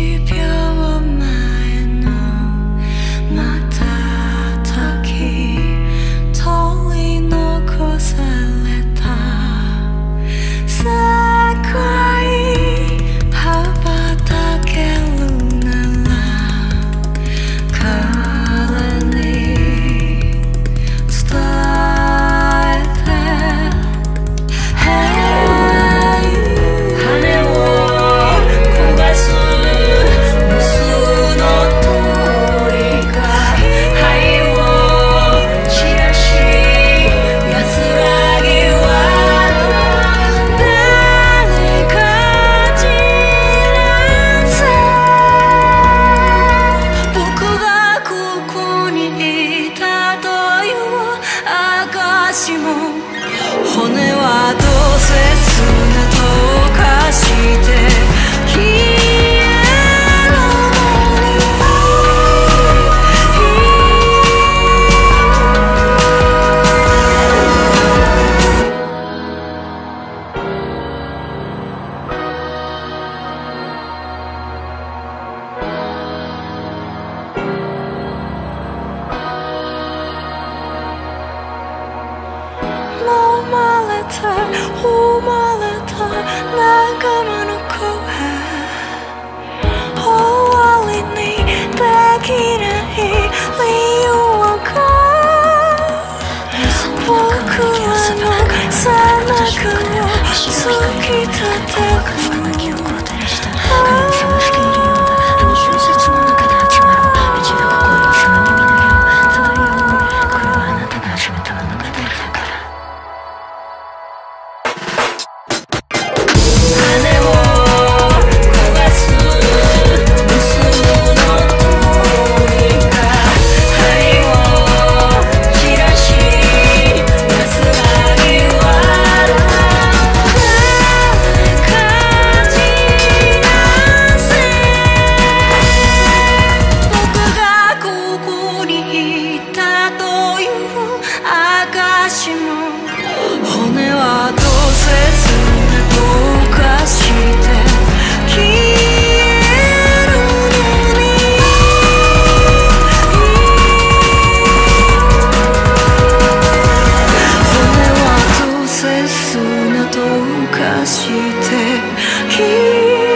一片生まれた仲間の声。終わりにできない理由が僕らの背中を突き立て絆と化して